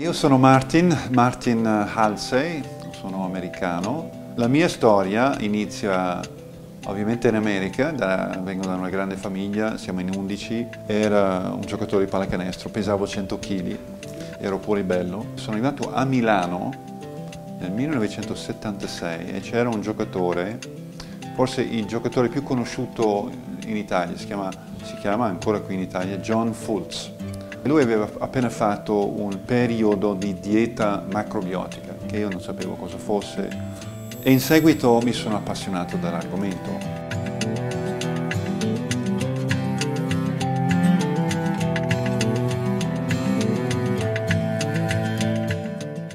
Io sono Martin, Martin Halsey, sono americano. La mia storia inizia ovviamente in America, da, vengo da una grande famiglia, siamo in 11, era un giocatore di pallacanestro, pesavo 100 kg, ero pure bello. Sono arrivato a Milano nel 1976 e c'era un giocatore, forse il giocatore più conosciuto in Italia, si chiama, si chiama ancora qui in Italia John Fultz. Lui aveva appena fatto un periodo di dieta macrobiotica, che io non sapevo cosa fosse, e in seguito mi sono appassionato dall'argomento.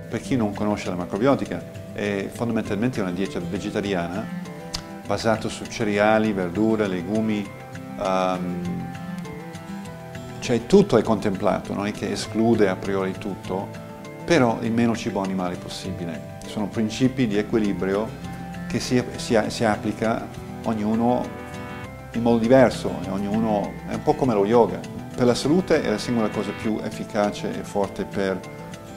Per chi non conosce la macrobiotica, è fondamentalmente una dieta vegetariana basata su cereali, verdure, legumi, um, cioè tutto è contemplato, non è che esclude a priori tutto, però il meno cibo animale possibile. Sono principi di equilibrio che si, si, si applica ognuno in modo diverso ognuno è un po' come lo yoga. Per la salute è la singola cosa più efficace e forte per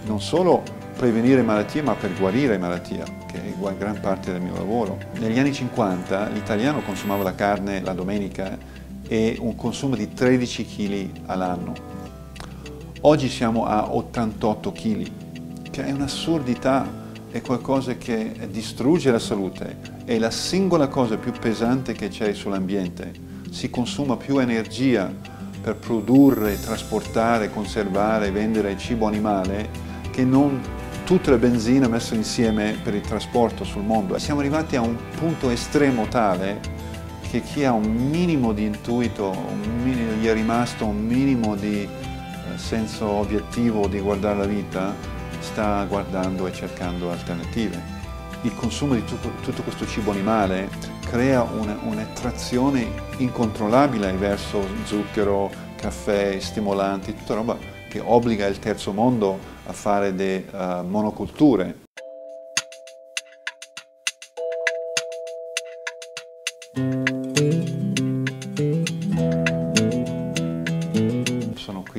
non solo prevenire malattie ma per guarire malattie, che è gran parte del mio lavoro. Negli anni 50 l'italiano consumava la carne la domenica e un consumo di 13 kg all'anno. Oggi siamo a 88 kg, che è un'assurdità, è qualcosa che distrugge la salute, è la singola cosa più pesante che c'è sull'ambiente. Si consuma più energia per produrre, trasportare, conservare, vendere cibo animale che non tutta la benzina messa insieme per il trasporto sul mondo. Siamo arrivati a un punto estremo tale che chi ha un minimo di intuito, minimo, gli è rimasto un minimo di eh, senso obiettivo di guardare la vita, sta guardando e cercando alternative. Il consumo di tutto, tutto questo cibo animale crea un'attrazione un incontrollabile verso zucchero, caffè, stimolanti, tutta roba che obbliga il terzo mondo a fare delle uh, monoculture.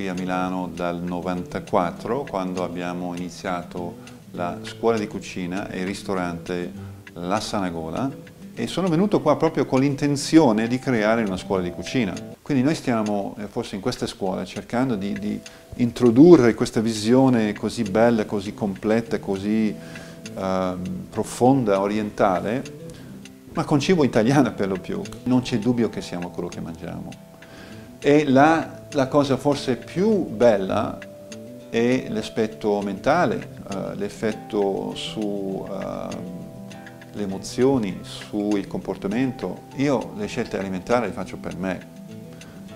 A Milano dal 94 quando abbiamo iniziato la scuola di cucina e il ristorante La Sanagola e sono venuto qua proprio con l'intenzione di creare una scuola di cucina. Quindi noi stiamo, eh, forse in questa scuola, cercando di, di introdurre questa visione così bella, così completa, così uh, profonda, orientale, ma con cibo italiano per lo più. Non c'è dubbio che siamo quello che mangiamo. E la, la cosa forse più bella è l'aspetto mentale, uh, l'effetto sulle uh, emozioni, sul comportamento. Io le scelte alimentari le faccio per me.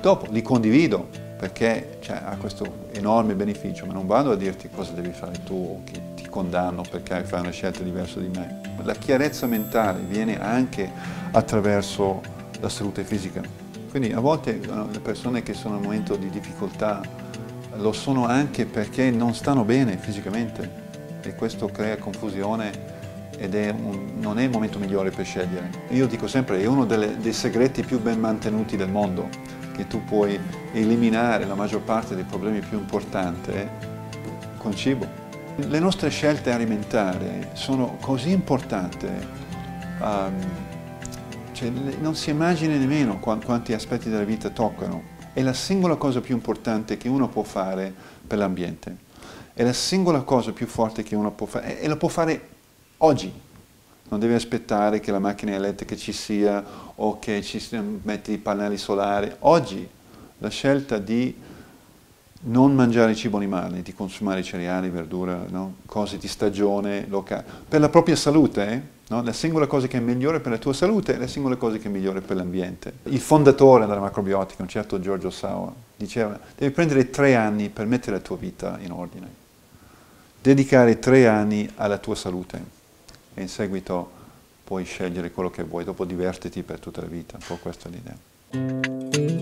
Dopo li condivido perché cioè, ha questo enorme beneficio, ma non vado a dirti cosa devi fare tu o che ti condanno perché fai una scelta diversa di me. La chiarezza mentale viene anche attraverso la salute fisica. Quindi a volte le persone che sono in un momento di difficoltà lo sono anche perché non stanno bene fisicamente e questo crea confusione ed è un, non è il momento migliore per scegliere. Io dico sempre, è uno delle, dei segreti più ben mantenuti del mondo, che tu puoi eliminare la maggior parte dei problemi più importanti con cibo. Le nostre scelte alimentari sono così importanti um, cioè, non si immagina nemmeno quanti aspetti della vita toccano. È la singola cosa più importante che uno può fare per l'ambiente. È la singola cosa più forte che uno può fare e lo può fare oggi. Non deve aspettare che la macchina elettrica ci sia o che ci metti i pannelli solari. Oggi la scelta di non mangiare cibo animale, di consumare cereali, verdura, no? cose di stagione, locale, per la propria salute, eh? no? la singola cosa che è migliore per la tua salute è la singola cosa che è migliore per l'ambiente. Il fondatore della macrobiotica, un certo Giorgio Sawa, diceva devi prendere tre anni per mettere la tua vita in ordine, dedicare tre anni alla tua salute e in seguito puoi scegliere quello che vuoi, dopo divertiti per tutta la vita, un po' questa è l'idea.